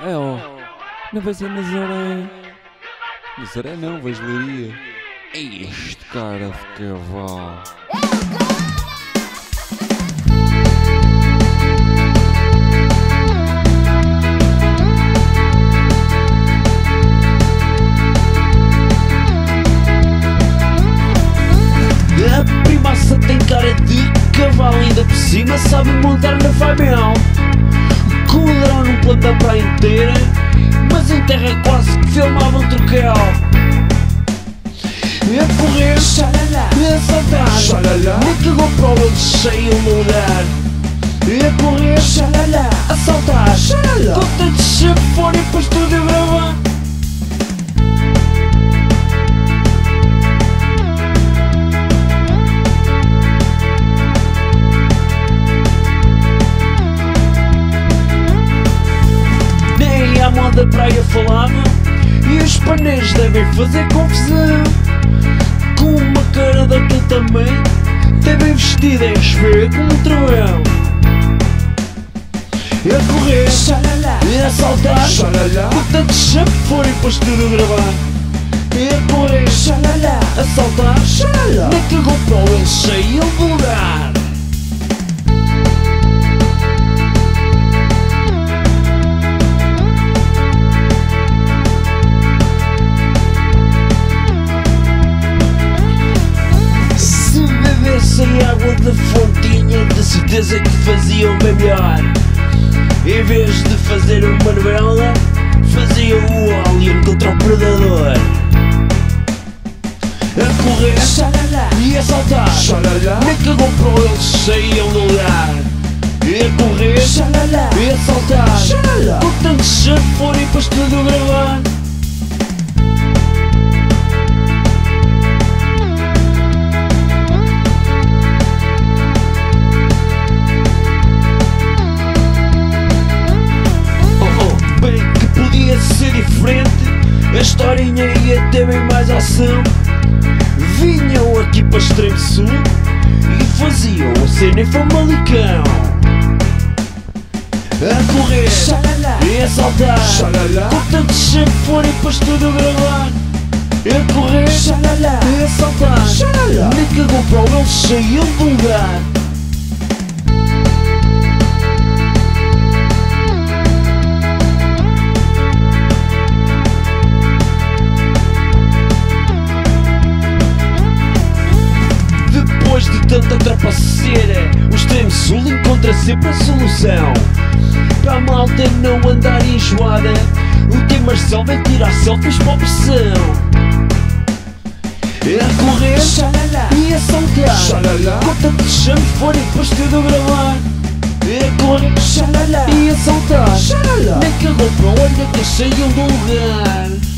É, ó. Não vai ser Nazaré. Nazaré não, vejo Leiria. Este cara de cavalo. A primaça tem cara de cavalo, ainda por cima sabe montar na Fabião. Da praia inteira, mas em terra quase que filmava um troquel. A correr, a saltar, nem que GoPro ele cheio o lugar. A correr, a saltar, com tantos chafone e depois tudo a gravar. E os paneiros devem fazer confusão Com uma cara daquele tamanho Devem vestir a chover como um trovão. E a correr, e a saltar Com tanto chafor e depois tudo gravar. E a correr, a saltar Nem que GoPro ele cheio de lugar da fontinha, de certeza que faziam bem melhor. Em vez de fazer uma novela, faziam o Alien contra o Predador. A correr e a saltar, nem que GoPro eles saiam do lugar. E a correr e a saltar, com tanto chafone e depois tudo gravar. Ser diferente A historinha ia ter bem mais ação. Vinham aqui para o extremo sul E faziam a cena em Famalicão. A correr e a saltar Com tanto chafone e depois tudo a gravar. A correr e a saltar Nem que a GoPro eles saiam do lugar trapaceira, o extremo sul encontra sempre a solução. Para a malta não andar enjoada, o Tim Marcel vem tirar selfies para a pressão. A correr e a saltar, com tanto chame fora e depois tudo gravar. A correr e a saltar, nem que a roupa olha que saiam do lugar.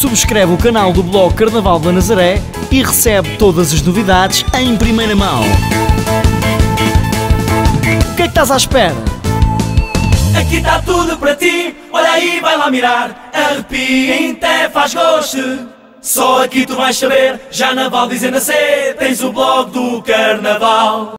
Subscreve o canal do blog Carnaval da Nazaré e recebe todas as novidades em primeira mão. O que é que estás à espera? Aqui está tudo para ti, olha aí, vai lá mirar. Arrepia, até faz gosto. Só aqui tu vais saber, já na Val dizendo a C, tens o blog do Carnaval.